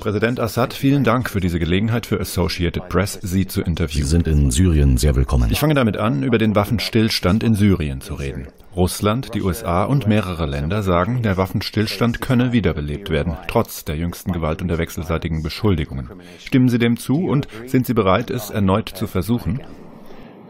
Präsident Assad, vielen Dank für diese Gelegenheit für Associated Press, Sie zu interviewen. Sie sind in Syrien sehr willkommen. Ich fange damit an, über den Waffenstillstand in Syrien zu reden. Russland, die USA und mehrere Länder sagen, der Waffenstillstand könne wiederbelebt werden, trotz der jüngsten Gewalt und der wechselseitigen Beschuldigungen. Stimmen Sie dem zu und sind Sie bereit, es erneut zu versuchen?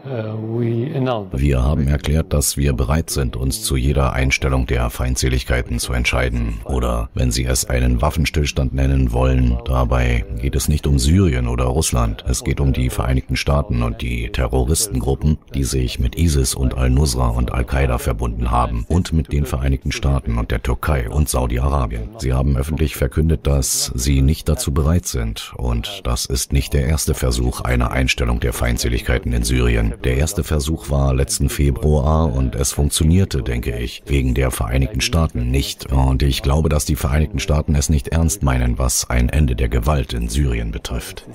Wir haben erklärt, dass wir bereit sind, uns zu jeder Einstellung der Feindseligkeiten zu entscheiden. Oder wenn Sie es einen Waffenstillstand nennen wollen, dabei geht es nicht um Syrien oder Russland. Es geht um die Vereinigten Staaten und die Terroristengruppen, die sich mit ISIS und Al-Nusra und Al-Qaida verbunden haben und mit den Vereinigten Staaten und der Türkei und Saudi-Arabien. Sie haben öffentlich verkündet, dass sie nicht dazu bereit sind. Und das ist nicht der erste Versuch einer Einstellung der Feindseligkeiten in Syrien. Der erste Versuch war letzten Februar und es funktionierte, denke ich, wegen der Vereinigten Staaten nicht. Und ich glaube, dass die Vereinigten Staaten es nicht ernst meinen, was ein Ende der Gewalt in Syrien betrifft.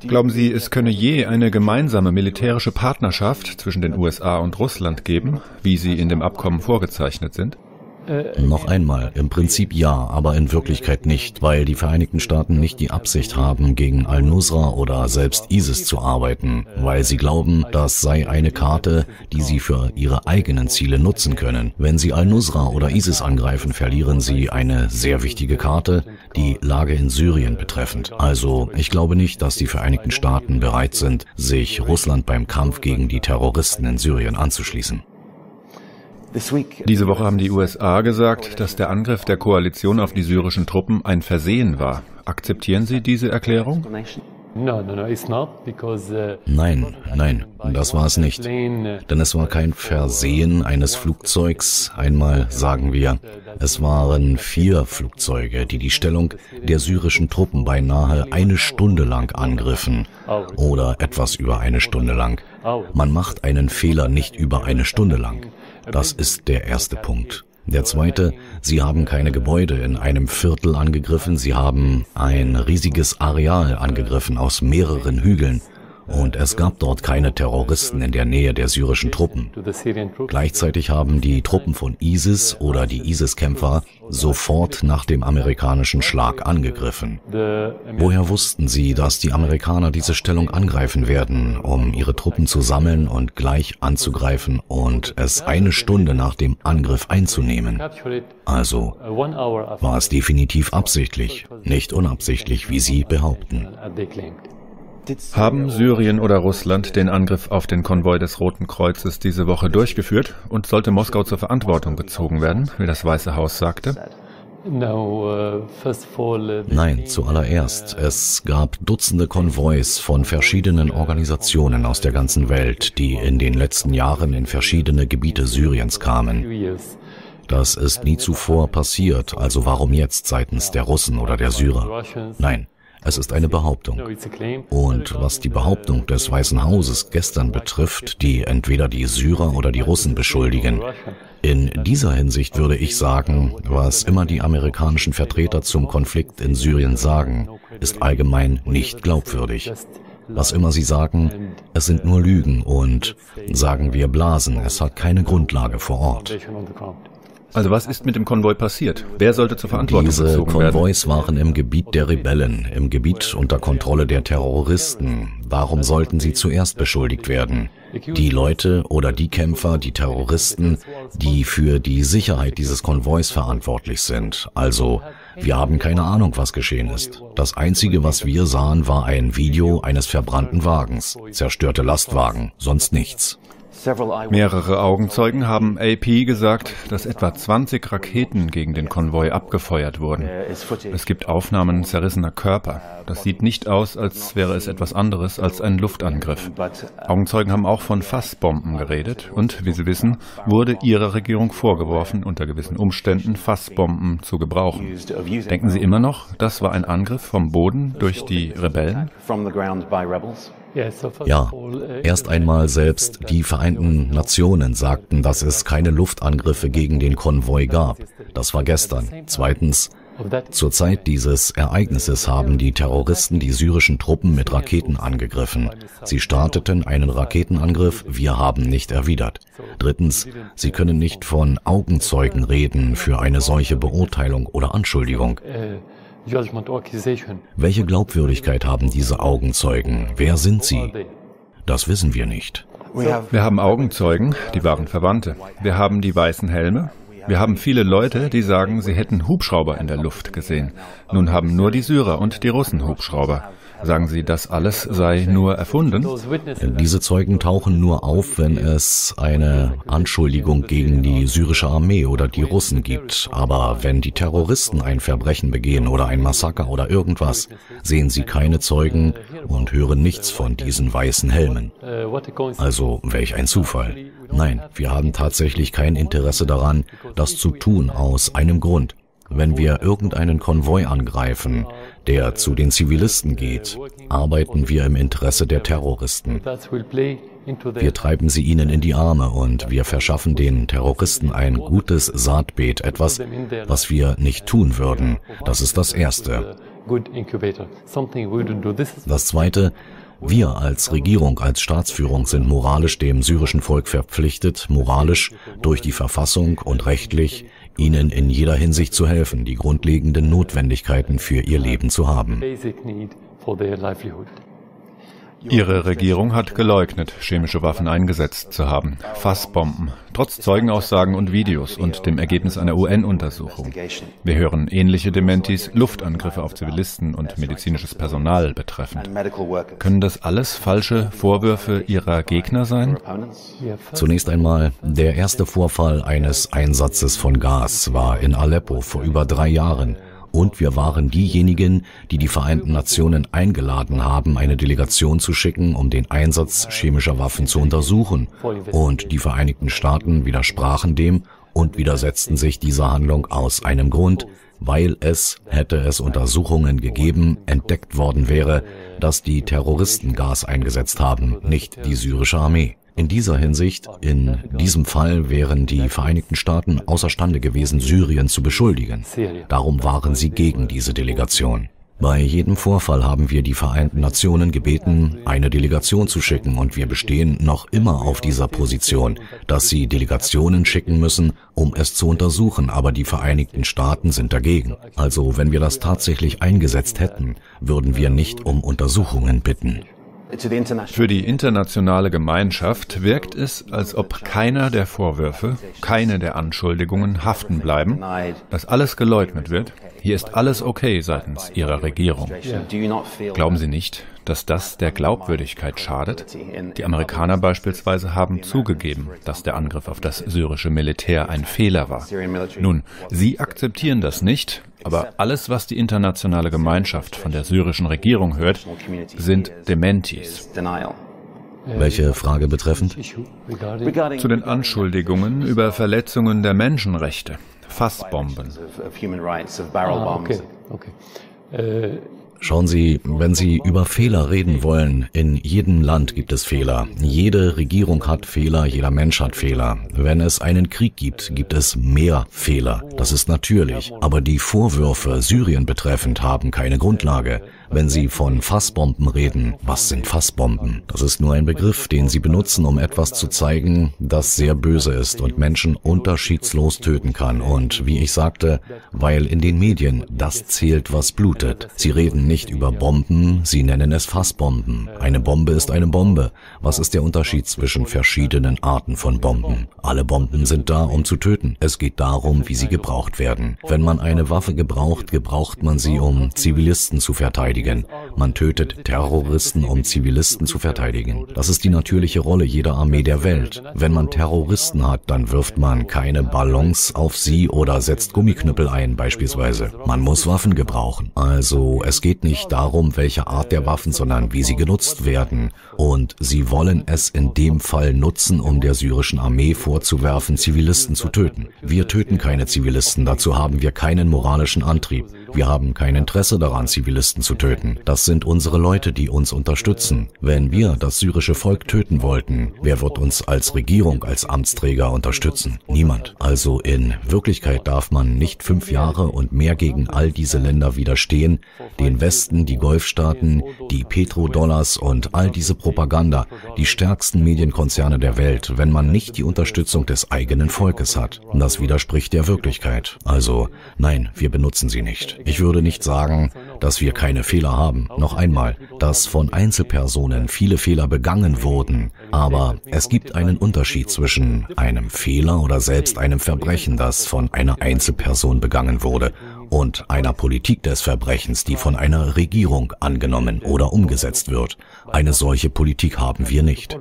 Glauben Sie, es könne je eine gemeinsame militärische Partnerschaft zwischen den USA und Russland geben, wie sie in dem Abkommen vorgezeichnet sind? Noch einmal, im Prinzip ja, aber in Wirklichkeit nicht, weil die Vereinigten Staaten nicht die Absicht haben, gegen Al-Nusra oder selbst ISIS zu arbeiten, weil sie glauben, das sei eine Karte, die sie für ihre eigenen Ziele nutzen können. Wenn sie Al-Nusra oder ISIS angreifen, verlieren sie eine sehr wichtige Karte, die Lage in Syrien betreffend. Also, ich glaube nicht, dass die Vereinigten Staaten bereit sind, sich Russland beim Kampf gegen die Terroristen in Syrien anzuschließen. Diese Woche haben die USA gesagt, dass der Angriff der Koalition auf die syrischen Truppen ein Versehen war. Akzeptieren Sie diese Erklärung? Nein, nein, das war es nicht. Denn es war kein Versehen eines Flugzeugs. Einmal sagen wir, es waren vier Flugzeuge, die die Stellung der syrischen Truppen beinahe eine Stunde lang angriffen. Oder etwas über eine Stunde lang. Man macht einen Fehler nicht über eine Stunde lang. Das ist der erste Punkt. Der zweite, sie haben keine Gebäude in einem Viertel angegriffen, sie haben ein riesiges Areal angegriffen aus mehreren Hügeln und es gab dort keine Terroristen in der Nähe der syrischen Truppen. Gleichzeitig haben die Truppen von ISIS oder die ISIS-Kämpfer sofort nach dem amerikanischen Schlag angegriffen. Woher wussten sie, dass die Amerikaner diese Stellung angreifen werden, um ihre Truppen zu sammeln und gleich anzugreifen und es eine Stunde nach dem Angriff einzunehmen? Also war es definitiv absichtlich, nicht unabsichtlich, wie sie behaupten. Haben Syrien oder Russland den Angriff auf den Konvoi des Roten Kreuzes diese Woche durchgeführt und sollte Moskau zur Verantwortung gezogen werden, wie das Weiße Haus sagte? Nein, zuallererst. Es gab Dutzende Konvois von verschiedenen Organisationen aus der ganzen Welt, die in den letzten Jahren in verschiedene Gebiete Syriens kamen. Das ist nie zuvor passiert, also warum jetzt seitens der Russen oder der Syrer? Nein. Es ist eine Behauptung. Und was die Behauptung des Weißen Hauses gestern betrifft, die entweder die Syrer oder die Russen beschuldigen, in dieser Hinsicht würde ich sagen, was immer die amerikanischen Vertreter zum Konflikt in Syrien sagen, ist allgemein nicht glaubwürdig. Was immer sie sagen, es sind nur Lügen und, sagen wir Blasen, es hat keine Grundlage vor Ort. Also was ist mit dem Konvoi passiert? Wer sollte zur Verantwortung Diese gezogen werden? Konvois waren im Gebiet der Rebellen, im Gebiet unter Kontrolle der Terroristen. Warum sollten sie zuerst beschuldigt werden? Die Leute oder die Kämpfer, die Terroristen, die für die Sicherheit dieses Konvois verantwortlich sind. Also, wir haben keine Ahnung, was geschehen ist. Das Einzige, was wir sahen, war ein Video eines verbrannten Wagens, zerstörte Lastwagen, sonst nichts. Mehrere Augenzeugen haben AP gesagt, dass etwa 20 Raketen gegen den Konvoi abgefeuert wurden. Es gibt Aufnahmen zerrissener Körper. Das sieht nicht aus, als wäre es etwas anderes als ein Luftangriff. Augenzeugen haben auch von Fassbomben geredet und, wie Sie wissen, wurde ihrer Regierung vorgeworfen, unter gewissen Umständen Fassbomben zu gebrauchen. Denken Sie immer noch, das war ein Angriff vom Boden durch die Rebellen? Ja, erst einmal selbst die Vereinten Nationen sagten, dass es keine Luftangriffe gegen den Konvoi gab. Das war gestern. Zweitens, zur Zeit dieses Ereignisses haben die Terroristen die syrischen Truppen mit Raketen angegriffen. Sie starteten einen Raketenangriff, wir haben nicht erwidert. Drittens, sie können nicht von Augenzeugen reden für eine solche Beurteilung oder Anschuldigung. Welche Glaubwürdigkeit haben diese Augenzeugen? Wer sind sie? Das wissen wir nicht. Wir haben Augenzeugen, die waren Verwandte. Wir haben die weißen Helme. Wir haben viele Leute, die sagen, sie hätten Hubschrauber in der Luft gesehen. Nun haben nur die Syrer und die Russen Hubschrauber. Sagen Sie, das alles sei nur erfunden? Diese Zeugen tauchen nur auf, wenn es eine Anschuldigung gegen die syrische Armee oder die Russen gibt. Aber wenn die Terroristen ein Verbrechen begehen oder ein Massaker oder irgendwas, sehen sie keine Zeugen und hören nichts von diesen weißen Helmen. Also welch ein Zufall. Nein, wir haben tatsächlich kein Interesse daran, das zu tun aus einem Grund. Wenn wir irgendeinen Konvoi angreifen, der zu den Zivilisten geht, arbeiten wir im Interesse der Terroristen. Wir treiben sie ihnen in die Arme und wir verschaffen den Terroristen ein gutes Saatbeet, etwas, was wir nicht tun würden. Das ist das Erste. Das Zweite, wir als Regierung, als Staatsführung sind moralisch dem syrischen Volk verpflichtet, moralisch durch die Verfassung und rechtlich ihnen in jeder Hinsicht zu helfen, die grundlegenden Notwendigkeiten für ihr Leben zu haben. Ihre Regierung hat geleugnet, chemische Waffen eingesetzt zu haben. Fassbomben, trotz Zeugenaussagen und Videos und dem Ergebnis einer UN-Untersuchung. Wir hören ähnliche Dementis, Luftangriffe auf Zivilisten und medizinisches Personal betreffend. Können das alles falsche Vorwürfe Ihrer Gegner sein? Zunächst einmal, der erste Vorfall eines Einsatzes von Gas war in Aleppo vor über drei Jahren und wir waren diejenigen, die die Vereinten Nationen eingeladen haben, eine Delegation zu schicken, um den Einsatz chemischer Waffen zu untersuchen. Und die Vereinigten Staaten widersprachen dem und widersetzten sich dieser Handlung aus einem Grund, weil es, hätte es Untersuchungen gegeben, entdeckt worden wäre, dass die Terroristen Gas eingesetzt haben, nicht die syrische Armee. In dieser Hinsicht, in diesem Fall wären die Vereinigten Staaten außerstande gewesen, Syrien zu beschuldigen. Darum waren sie gegen diese Delegation. Bei jedem Vorfall haben wir die Vereinten Nationen gebeten, eine Delegation zu schicken und wir bestehen noch immer auf dieser Position, dass sie Delegationen schicken müssen, um es zu untersuchen, aber die Vereinigten Staaten sind dagegen. Also wenn wir das tatsächlich eingesetzt hätten, würden wir nicht um Untersuchungen bitten. Für die internationale Gemeinschaft wirkt es, als ob keiner der Vorwürfe, keine der Anschuldigungen haften bleiben, dass alles geleugnet wird. Hier ist alles okay seitens Ihrer Regierung. Glauben Sie nicht, dass das der Glaubwürdigkeit schadet? Die Amerikaner beispielsweise haben zugegeben, dass der Angriff auf das syrische Militär ein Fehler war. Nun, Sie akzeptieren das nicht, aber alles, was die internationale Gemeinschaft von der syrischen Regierung hört, sind Dementis. Welche Frage betreffend? Zu den Anschuldigungen über Verletzungen der Menschenrechte, Fassbomben. Ah, okay. Okay. Äh, Schauen Sie, wenn Sie über Fehler reden wollen, in jedem Land gibt es Fehler. Jede Regierung hat Fehler, jeder Mensch hat Fehler. Wenn es einen Krieg gibt, gibt es mehr Fehler. Das ist natürlich. Aber die Vorwürfe Syrien betreffend haben keine Grundlage. Wenn Sie von Fassbomben reden, was sind Fassbomben? Das ist nur ein Begriff, den Sie benutzen, um etwas zu zeigen, das sehr böse ist und Menschen unterschiedslos töten kann. Und wie ich sagte, weil in den Medien das zählt, was blutet. Sie reden nicht über Bomben, sie nennen es Fassbomben. Eine Bombe ist eine Bombe. Was ist der Unterschied zwischen verschiedenen Arten von Bomben? Alle Bomben sind da, um zu töten. Es geht darum, wie sie gebraucht werden. Wenn man eine Waffe gebraucht, gebraucht man sie, um Zivilisten zu verteidigen verteidigen. Man tötet Terroristen, um Zivilisten zu verteidigen. Das ist die natürliche Rolle jeder Armee der Welt. Wenn man Terroristen hat, dann wirft man keine Ballons auf sie oder setzt Gummiknüppel ein beispielsweise. Man muss Waffen gebrauchen. Also es geht nicht darum, welche Art der Waffen, sondern wie sie genutzt werden. Und sie wollen es in dem Fall nutzen, um der syrischen Armee vorzuwerfen, Zivilisten zu töten. Wir töten keine Zivilisten, dazu haben wir keinen moralischen Antrieb. Wir haben kein Interesse daran, Zivilisten zu töten. Das sind unsere Leute, die uns unterstützen. Wenn wir das syrische Volk töten wollten, wer wird uns als Regierung, als Amtsträger unterstützen? Niemand. Also in Wirklichkeit darf man nicht fünf Jahre und mehr gegen all diese Länder widerstehen, den Westen, die Golfstaaten, die Petrodollars und all diese Propaganda, die stärksten Medienkonzerne der Welt, wenn man nicht die Unterstützung des eigenen Volkes hat. Das widerspricht der Wirklichkeit. Also nein, wir benutzen sie nicht. Ich würde nicht sagen, dass wir keine Fehler haben. Noch einmal, dass von Einzelpersonen viele Fehler begangen wurden. Aber es gibt einen Unterschied zwischen einem Fehler oder selbst einem Verbrechen, das von einer Einzelperson begangen wurde und einer Politik des Verbrechens, die von einer Regierung angenommen oder umgesetzt wird. Eine solche Politik haben wir nicht.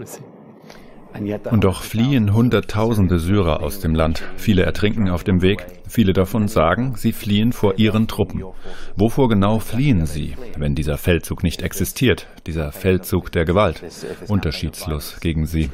Und doch fliehen Hunderttausende Syrer aus dem Land. Viele ertrinken auf dem Weg. Viele davon sagen, sie fliehen vor ihren Truppen. Wovor genau fliehen sie, wenn dieser Feldzug nicht existiert, dieser Feldzug der Gewalt, unterschiedslos gegen sie?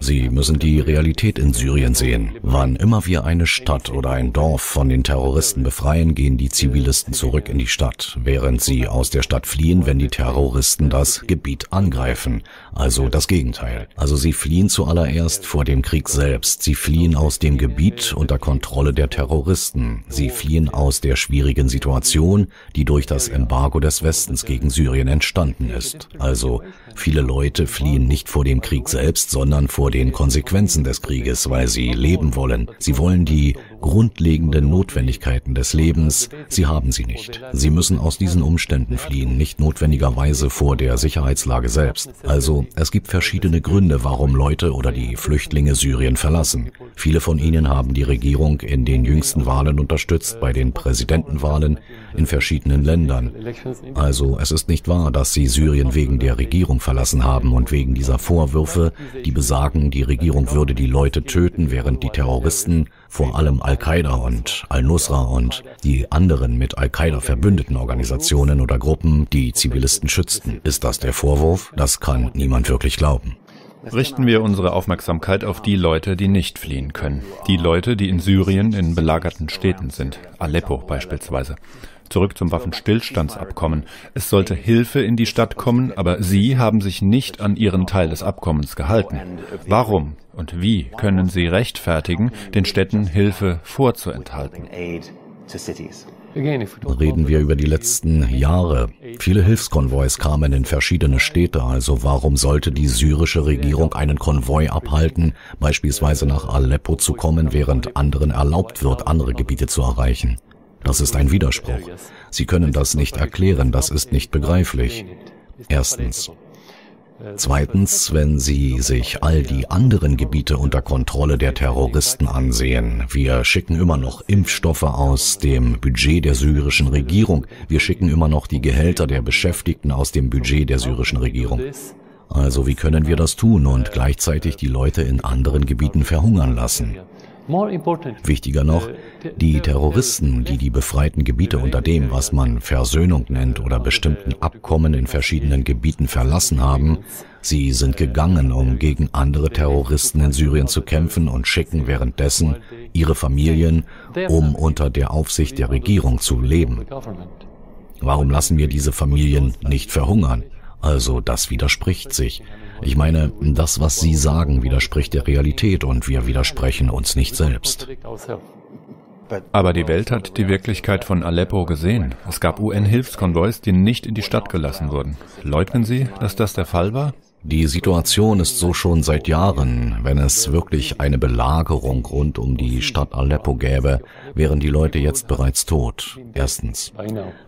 Sie müssen die Realität in Syrien sehen. Wann immer wir eine Stadt oder ein Dorf von den Terroristen befreien, gehen die Zivilisten zurück in die Stadt, während sie aus der Stadt fliehen, wenn die Terroristen das Gebiet angreifen. Also das Gegenteil. Also sie fliehen zuallererst vor dem Krieg selbst. Sie fliehen aus dem Gebiet unter Kontrolle der Terroristen. Sie fliehen aus der schwierigen Situation, die durch das Embargo des Westens gegen Syrien entstanden ist. Also viele Leute fliehen nicht vor dem Krieg selbst, sondern vor den Konsequenzen des Krieges, weil sie leben wollen. Sie wollen die grundlegenden Notwendigkeiten des Lebens, sie haben sie nicht. Sie müssen aus diesen Umständen fliehen, nicht notwendigerweise vor der Sicherheitslage selbst. Also es gibt verschiedene Gründe, warum Leute oder die Flüchtlinge Syrien verlassen. Viele von ihnen haben die Regierung in den jüngsten Wahlen unterstützt, bei den Präsidentenwahlen in verschiedenen Ländern. Also es ist nicht wahr, dass sie Syrien wegen der Regierung verlassen haben und wegen dieser Vorwürfe, die besagen, die Regierung würde die Leute töten, während die Terroristen vor allem Al-Qaida und Al-Nusra und die anderen mit Al-Qaida verbündeten Organisationen oder Gruppen die Zivilisten schützten. Ist das der Vorwurf? Das kann niemand wirklich glauben. Richten wir unsere Aufmerksamkeit auf die Leute, die nicht fliehen können. Die Leute, die in Syrien in belagerten Städten sind. Aleppo beispielsweise. Zurück zum Waffenstillstandsabkommen. Es sollte Hilfe in die Stadt kommen, aber Sie haben sich nicht an Ihren Teil des Abkommens gehalten. Warum und wie können Sie rechtfertigen, den Städten Hilfe vorzuenthalten? Reden wir über die letzten Jahre. Viele Hilfskonvois kamen in verschiedene Städte, also warum sollte die syrische Regierung einen Konvoi abhalten, beispielsweise nach Aleppo zu kommen, während anderen erlaubt wird, andere Gebiete zu erreichen? Das ist ein Widerspruch. Sie können das nicht erklären, das ist nicht begreiflich. Erstens. Zweitens, wenn Sie sich all die anderen Gebiete unter Kontrolle der Terroristen ansehen, wir schicken immer noch Impfstoffe aus dem Budget der syrischen Regierung, wir schicken immer noch die Gehälter der Beschäftigten aus dem Budget der syrischen Regierung. Also wie können wir das tun und gleichzeitig die Leute in anderen Gebieten verhungern lassen? Wichtiger noch, die Terroristen, die die befreiten Gebiete unter dem, was man Versöhnung nennt oder bestimmten Abkommen in verschiedenen Gebieten verlassen haben, sie sind gegangen, um gegen andere Terroristen in Syrien zu kämpfen und schicken währenddessen ihre Familien, um unter der Aufsicht der Regierung zu leben. Warum lassen wir diese Familien nicht verhungern? Also das widerspricht sich. Ich meine, das, was Sie sagen, widerspricht der Realität und wir widersprechen uns nicht selbst. Aber die Welt hat die Wirklichkeit von Aleppo gesehen. Es gab UN-Hilfskonvois, die nicht in die Stadt gelassen wurden. Leugnen Sie, dass das der Fall war? Die Situation ist so schon seit Jahren. Wenn es wirklich eine Belagerung rund um die Stadt Aleppo gäbe, wären die Leute jetzt bereits tot. Erstens.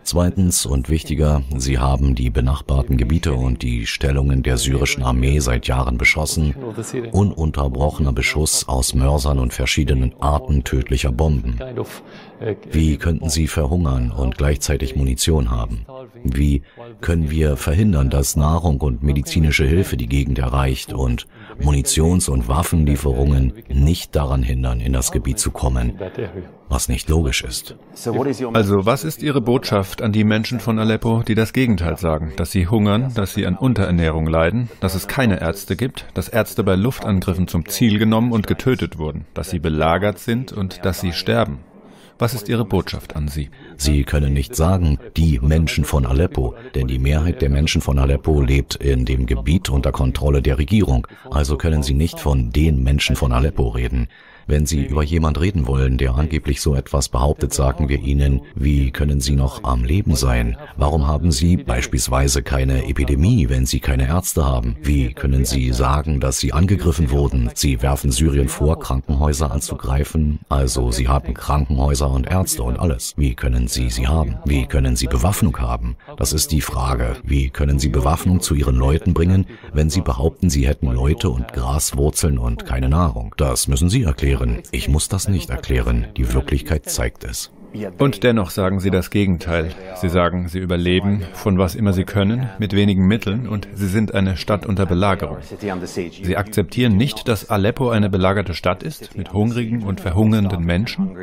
Zweitens und wichtiger, sie haben die benachbarten Gebiete und die Stellungen der syrischen Armee seit Jahren beschossen. Ununterbrochener Beschuss aus Mörsern und verschiedenen Arten tödlicher Bomben. Wie könnten sie verhungern und gleichzeitig Munition haben? Wie können wir verhindern, dass Nahrung und medizinische Hilfe die Gegend erreicht und Munitions- und Waffenlieferungen nicht daran hindern, in das Gebiet zu kommen, was nicht logisch ist? Also was ist Ihre Botschaft an die Menschen von Aleppo, die das Gegenteil sagen, dass sie hungern, dass sie an Unterernährung leiden, dass es keine Ärzte gibt, dass Ärzte bei Luftangriffen zum Ziel genommen und getötet wurden, dass sie belagert sind und dass sie sterben? Was ist Ihre Botschaft an sie? Sie können nicht sagen, die Menschen von Aleppo, denn die Mehrheit der Menschen von Aleppo lebt in dem Gebiet unter Kontrolle der Regierung. Also können Sie nicht von den Menschen von Aleppo reden. Wenn Sie über jemand reden wollen, der angeblich so etwas behauptet, sagen wir Ihnen, wie können Sie noch am Leben sein? Warum haben Sie beispielsweise keine Epidemie, wenn Sie keine Ärzte haben? Wie können Sie sagen, dass Sie angegriffen wurden? Sie werfen Syrien vor, Krankenhäuser anzugreifen. Also Sie haben Krankenhäuser und Ärzte und alles. Wie können Sie sie haben? Wie können Sie Bewaffnung haben? Das ist die Frage. Wie können Sie Bewaffnung zu Ihren Leuten bringen, wenn Sie behaupten, Sie hätten Leute und Graswurzeln und keine Nahrung? Das müssen Sie erklären. Ich muss das nicht erklären. Die Wirklichkeit zeigt es. Und dennoch sagen sie das Gegenteil. Sie sagen, sie überleben von was immer sie können, mit wenigen Mitteln und sie sind eine Stadt unter Belagerung. Sie akzeptieren nicht, dass Aleppo eine belagerte Stadt ist, mit hungrigen und verhungernden Menschen?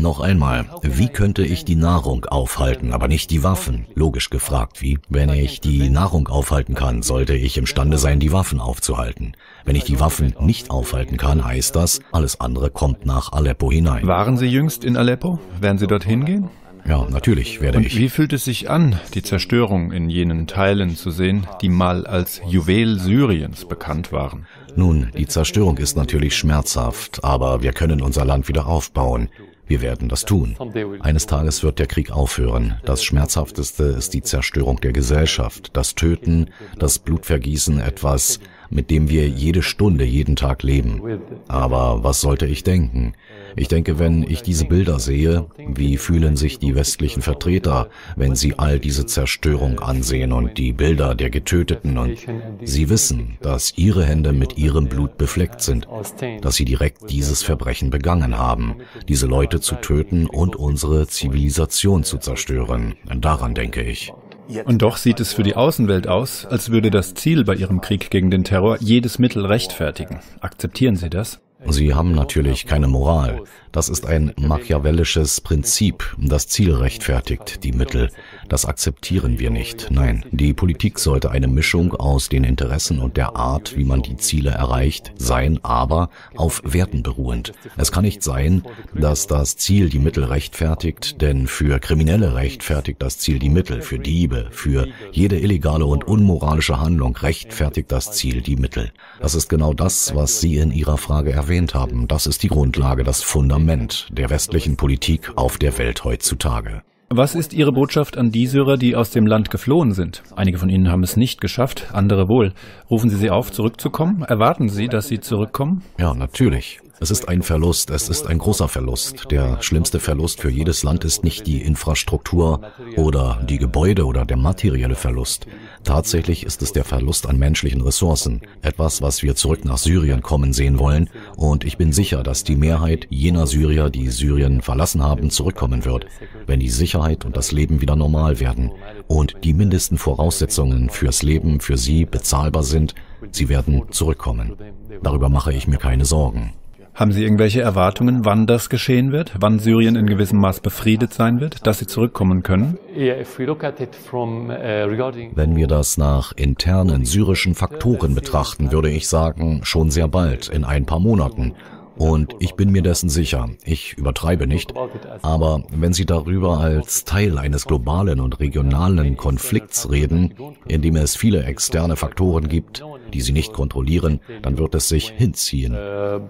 Noch einmal, wie könnte ich die Nahrung aufhalten, aber nicht die Waffen? Logisch gefragt, wie? Wenn ich die Nahrung aufhalten kann, sollte ich imstande sein, die Waffen aufzuhalten. Wenn ich die Waffen nicht aufhalten kann, heißt das, alles andere kommt nach Aleppo hinein. Waren Sie jüngst in Aleppo? Werden Sie dorthin gehen? Ja, natürlich werde Und ich. Wie fühlt es sich an, die Zerstörung in jenen Teilen zu sehen, die mal als Juwel Syriens bekannt waren? Nun, die Zerstörung ist natürlich schmerzhaft, aber wir können unser Land wieder aufbauen. Wir werden das tun. Eines Tages wird der Krieg aufhören. Das Schmerzhafteste ist die Zerstörung der Gesellschaft, das Töten, das Blutvergießen, etwas, mit dem wir jede Stunde, jeden Tag leben. Aber was sollte ich denken? Ich denke, wenn ich diese Bilder sehe, wie fühlen sich die westlichen Vertreter, wenn sie all diese Zerstörung ansehen und die Bilder der Getöteten und sie wissen, dass ihre Hände mit ihrem Blut befleckt sind, dass sie direkt dieses Verbrechen begangen haben, diese Leute zu töten und unsere Zivilisation zu zerstören. Daran denke ich. Und doch sieht es für die Außenwelt aus, als würde das Ziel bei ihrem Krieg gegen den Terror jedes Mittel rechtfertigen. Akzeptieren Sie das? Sie haben natürlich keine Moral. Das ist ein machiavellisches Prinzip. Das Ziel rechtfertigt die Mittel. Das akzeptieren wir nicht. Nein, die Politik sollte eine Mischung aus den Interessen und der Art, wie man die Ziele erreicht, sein, aber auf Werten beruhend. Es kann nicht sein, dass das Ziel die Mittel rechtfertigt, denn für Kriminelle rechtfertigt das Ziel die Mittel, für Diebe, für jede illegale und unmoralische Handlung rechtfertigt das Ziel die Mittel. Das ist genau das, was Sie in Ihrer Frage erwähnt haben. Das ist die Grundlage, das Fundament der westlichen Politik auf der Welt heutzutage. Was ist Ihre Botschaft an die Syrer, die aus dem Land geflohen sind? Einige von ihnen haben es nicht geschafft, andere wohl. Rufen Sie sie auf, zurückzukommen? Erwarten Sie, dass sie zurückkommen? Ja, natürlich. Es ist ein Verlust, es ist ein großer Verlust. Der schlimmste Verlust für jedes Land ist nicht die Infrastruktur oder die Gebäude oder der materielle Verlust. Tatsächlich ist es der Verlust an menschlichen Ressourcen, etwas, was wir zurück nach Syrien kommen sehen wollen, und ich bin sicher, dass die Mehrheit jener Syrier, die Syrien verlassen haben, zurückkommen wird, wenn die Sicherheit und das Leben wieder normal werden und die mindesten Voraussetzungen fürs Leben für sie bezahlbar sind, sie werden zurückkommen. Darüber mache ich mir keine Sorgen. Haben Sie irgendwelche Erwartungen, wann das geschehen wird? Wann Syrien in gewissem Maß befriedet sein wird, dass Sie zurückkommen können? Wenn wir das nach internen syrischen Faktoren betrachten, würde ich sagen, schon sehr bald, in ein paar Monaten. Und ich bin mir dessen sicher, ich übertreibe nicht, aber wenn Sie darüber als Teil eines globalen und regionalen Konflikts reden, in dem es viele externe Faktoren gibt, die Sie nicht kontrollieren, dann wird es sich hinziehen.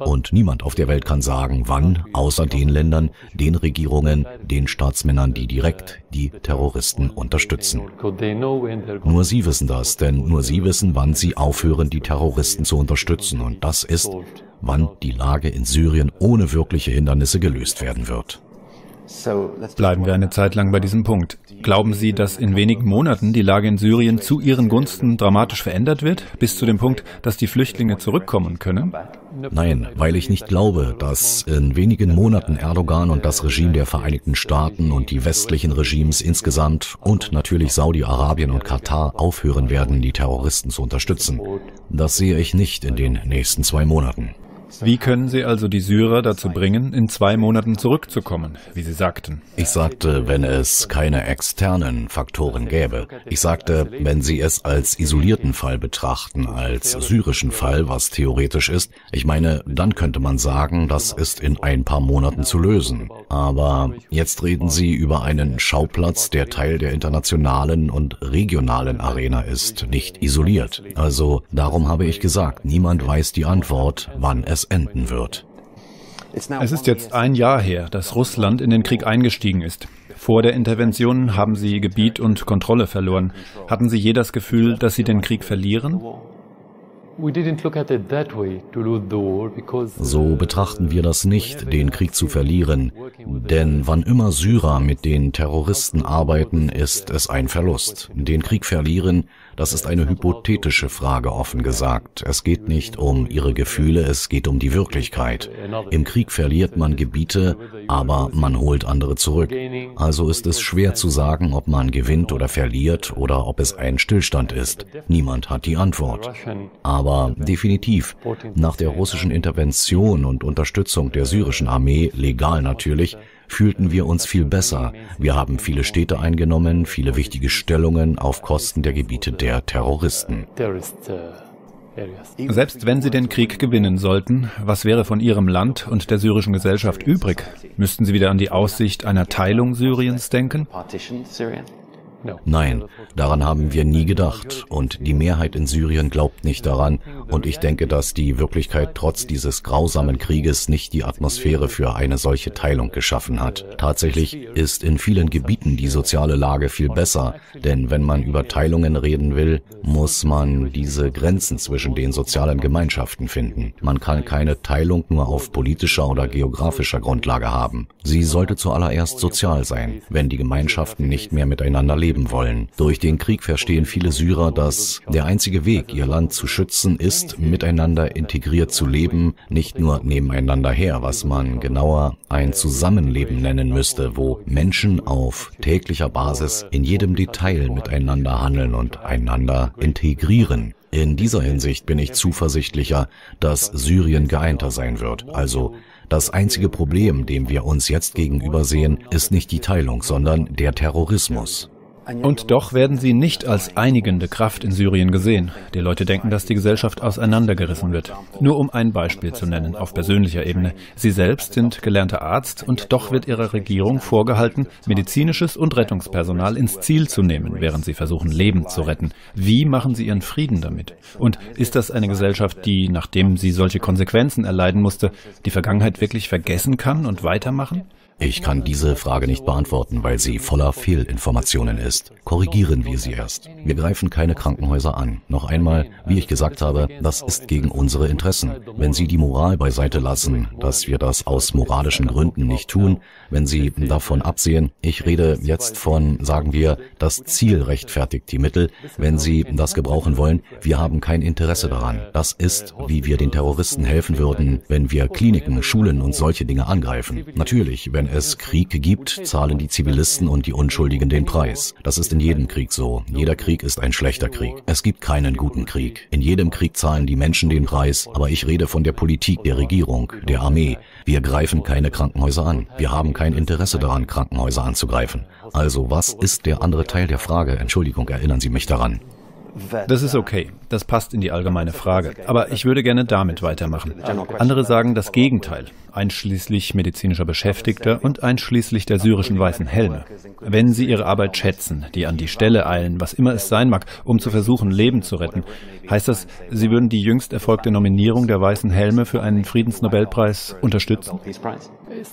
Und niemand auf der Welt kann sagen, wann, außer den Ländern, den Regierungen, den Staatsmännern, die direkt die Terroristen unterstützen. Nur Sie wissen das, denn nur Sie wissen, wann Sie aufhören, die Terroristen zu unterstützen. Und das ist, wann die Lage in Syrien ohne wirkliche Hindernisse gelöst werden wird. Bleiben wir eine Zeit lang bei diesem Punkt. Glauben Sie, dass in wenigen Monaten die Lage in Syrien zu Ihren Gunsten dramatisch verändert wird, bis zu dem Punkt, dass die Flüchtlinge zurückkommen können? Nein, weil ich nicht glaube, dass in wenigen Monaten Erdogan und das Regime der Vereinigten Staaten und die westlichen Regimes insgesamt und natürlich Saudi-Arabien und Katar aufhören werden, die Terroristen zu unterstützen. Das sehe ich nicht in den nächsten zwei Monaten. Wie können Sie also die Syrer dazu bringen, in zwei Monaten zurückzukommen, wie Sie sagten? Ich sagte, wenn es keine externen Faktoren gäbe. Ich sagte, wenn Sie es als isolierten Fall betrachten, als syrischen Fall, was theoretisch ist, ich meine, dann könnte man sagen, das ist in ein paar Monaten zu lösen. Aber jetzt reden Sie über einen Schauplatz, der Teil der internationalen und regionalen Arena ist, nicht isoliert. Also darum habe ich gesagt, niemand weiß die Antwort, wann es enden wird. Es ist jetzt ein Jahr her, dass Russland in den Krieg eingestiegen ist. Vor der Intervention haben sie Gebiet und Kontrolle verloren. Hatten Sie je das Gefühl, dass Sie den Krieg verlieren? So betrachten wir das nicht, den Krieg zu verlieren, denn wann immer Syrer mit den Terroristen arbeiten, ist es ein Verlust. Den Krieg verlieren das ist eine hypothetische Frage, offen gesagt. Es geht nicht um ihre Gefühle, es geht um die Wirklichkeit. Im Krieg verliert man Gebiete, aber man holt andere zurück. Also ist es schwer zu sagen, ob man gewinnt oder verliert oder ob es ein Stillstand ist. Niemand hat die Antwort. Aber definitiv, nach der russischen Intervention und Unterstützung der syrischen Armee, legal natürlich, fühlten wir uns viel besser. Wir haben viele Städte eingenommen, viele wichtige Stellungen auf Kosten der Gebiete der Terroristen. Selbst wenn Sie den Krieg gewinnen sollten, was wäre von Ihrem Land und der syrischen Gesellschaft übrig? Müssten Sie wieder an die Aussicht einer Teilung Syriens denken? Nein, daran haben wir nie gedacht und die Mehrheit in Syrien glaubt nicht daran und ich denke, dass die Wirklichkeit trotz dieses grausamen Krieges nicht die Atmosphäre für eine solche Teilung geschaffen hat. Tatsächlich ist in vielen Gebieten die soziale Lage viel besser, denn wenn man über Teilungen reden will, muss man diese Grenzen zwischen den sozialen Gemeinschaften finden. Man kann keine Teilung nur auf politischer oder geografischer Grundlage haben. Sie sollte zuallererst sozial sein, wenn die Gemeinschaften nicht mehr miteinander leben leben wollen. Durch den Krieg verstehen viele Syrer, dass der einzige Weg, ihr Land zu schützen, ist, miteinander integriert zu leben, nicht nur nebeneinander her, was man genauer ein Zusammenleben nennen müsste, wo Menschen auf täglicher Basis in jedem Detail miteinander handeln und einander integrieren. In dieser Hinsicht bin ich zuversichtlicher, dass Syrien geeinter sein wird, also das einzige Problem, dem wir uns jetzt gegenüber sehen, ist nicht die Teilung, sondern der Terrorismus. Und doch werden sie nicht als einigende Kraft in Syrien gesehen. Die Leute denken, dass die Gesellschaft auseinandergerissen wird. Nur um ein Beispiel zu nennen, auf persönlicher Ebene. Sie selbst sind gelernter Arzt und doch wird ihrer Regierung vorgehalten, medizinisches und Rettungspersonal ins Ziel zu nehmen, während sie versuchen, Leben zu retten. Wie machen sie ihren Frieden damit? Und ist das eine Gesellschaft, die, nachdem sie solche Konsequenzen erleiden musste, die Vergangenheit wirklich vergessen kann und weitermachen? Ich kann diese Frage nicht beantworten, weil sie voller Fehlinformationen ist. Korrigieren wir sie erst. Wir greifen keine Krankenhäuser an. Noch einmal, wie ich gesagt habe, das ist gegen unsere Interessen. Wenn Sie die Moral beiseite lassen, dass wir das aus moralischen Gründen nicht tun, wenn Sie davon absehen, ich rede jetzt von, sagen wir, das Ziel rechtfertigt die Mittel, wenn Sie das gebrauchen wollen, wir haben kein Interesse daran. Das ist, wie wir den Terroristen helfen würden, wenn wir Kliniken, Schulen und solche Dinge angreifen. Natürlich, wenn wenn es Krieg gibt, zahlen die Zivilisten und die Unschuldigen den Preis. Das ist in jedem Krieg so. Jeder Krieg ist ein schlechter Krieg. Es gibt keinen guten Krieg. In jedem Krieg zahlen die Menschen den Preis, aber ich rede von der Politik der Regierung, der Armee. Wir greifen keine Krankenhäuser an. Wir haben kein Interesse daran, Krankenhäuser anzugreifen. Also was ist der andere Teil der Frage? Entschuldigung, erinnern Sie mich daran. Das ist okay. Das passt in die allgemeine Frage. Aber ich würde gerne damit weitermachen. Andere sagen das Gegenteil, einschließlich medizinischer Beschäftigter und einschließlich der syrischen weißen Helme. Wenn sie ihre Arbeit schätzen, die an die Stelle eilen, was immer es sein mag, um zu versuchen, Leben zu retten, heißt das, sie würden die jüngst erfolgte Nominierung der weißen Helme für einen Friedensnobelpreis unterstützen?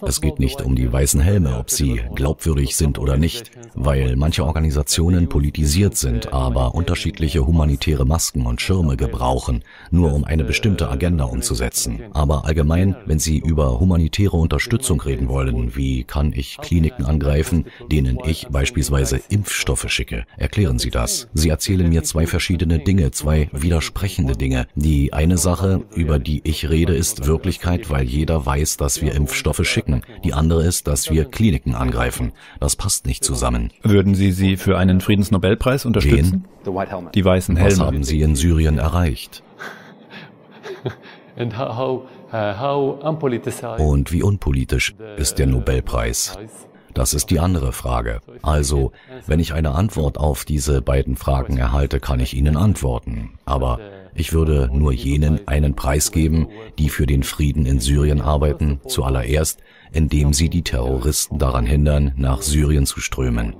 Es geht nicht um die weißen Helme, ob sie glaubwürdig sind oder nicht, weil manche Organisationen politisiert sind, aber unterschiedliche humanitäre Masken und Schirme gebrauchen, nur um eine bestimmte Agenda umzusetzen. Aber allgemein, wenn Sie über humanitäre Unterstützung reden wollen, wie kann ich Kliniken angreifen, denen ich beispielsweise Impfstoffe schicke? Erklären Sie das. Sie erzählen mir zwei verschiedene Dinge, zwei widersprechende Dinge. Die eine Sache, über die ich rede, ist Wirklichkeit, weil jeder weiß, dass wir Impfstoffe schicken. Die andere ist, dass wir Kliniken angreifen. Das passt nicht zusammen. Würden Sie sie für einen Friedensnobelpreis unterstützen? Den? Die weißen Helme. Was haben Sie in Syrien erreicht? Und wie unpolitisch ist der Nobelpreis? Das ist die andere Frage. Also, wenn ich eine Antwort auf diese beiden Fragen erhalte, kann ich Ihnen antworten. Aber ich würde nur jenen einen Preis geben, die für den Frieden in Syrien arbeiten, zuallererst, indem sie die Terroristen daran hindern, nach Syrien zu strömen.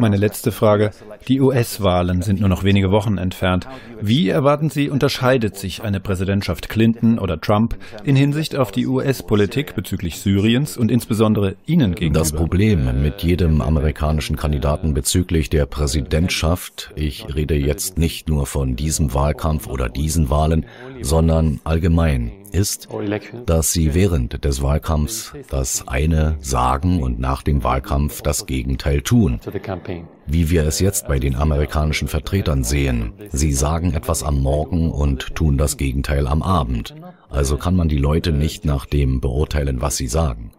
Meine letzte Frage. Die US-Wahlen sind nur noch wenige Wochen entfernt. Wie erwarten Sie, unterscheidet sich eine Präsidentschaft Clinton oder Trump in Hinsicht auf die US-Politik bezüglich Syriens und insbesondere Ihnen gegenüber? Das Problem mit jedem amerikanischen Kandidaten bezüglich der Präsidentschaft, ich rede jetzt nicht nur von diesem Wahlkampf oder diesen Wahlen, sondern allgemein, ist, dass sie während des Wahlkampfs das eine sagen und nach dem Wahlkampf das Gegenteil tun. Wie wir es jetzt bei den amerikanischen Vertretern sehen. Sie sagen etwas am Morgen und tun das Gegenteil am Abend. Also kann man die Leute nicht nach dem beurteilen, was sie sagen.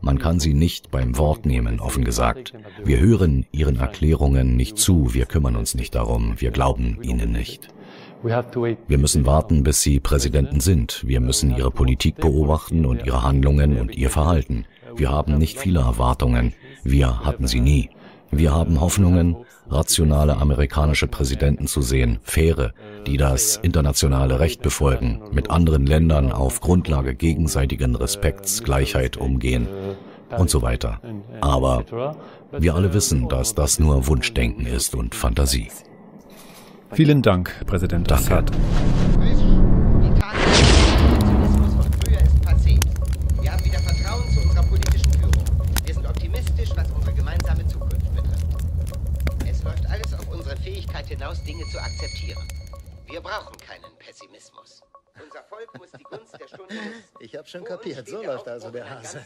Man kann sie nicht beim Wort nehmen, offen gesagt. Wir hören ihren Erklärungen nicht zu, wir kümmern uns nicht darum, wir glauben ihnen nicht. Wir müssen warten, bis sie Präsidenten sind. Wir müssen ihre Politik beobachten und ihre Handlungen und ihr Verhalten. Wir haben nicht viele Erwartungen. Wir hatten sie nie. Wir haben Hoffnungen, rationale amerikanische Präsidenten zu sehen, faire, die das internationale Recht befolgen, mit anderen Ländern auf Grundlage gegenseitigen Respekts, Gleichheit umgehen und so weiter. Aber wir alle wissen, dass das nur Wunschdenken ist und Fantasie. Vielen Dank, Präsident Danke. Assad. Wir haben wieder Vertrauen zu unserer politischen Führung. Wir sind optimistisch, was unsere gemeinsame Zukunft betrifft. Es läuft alles auf unsere Fähigkeit hinaus, Dinge zu akzeptieren. Wir brauchen keinen Pessimismus. Unser Volk muss die Gunst der Stunde. Ich hab schon kapiert, so läuft also der Hase.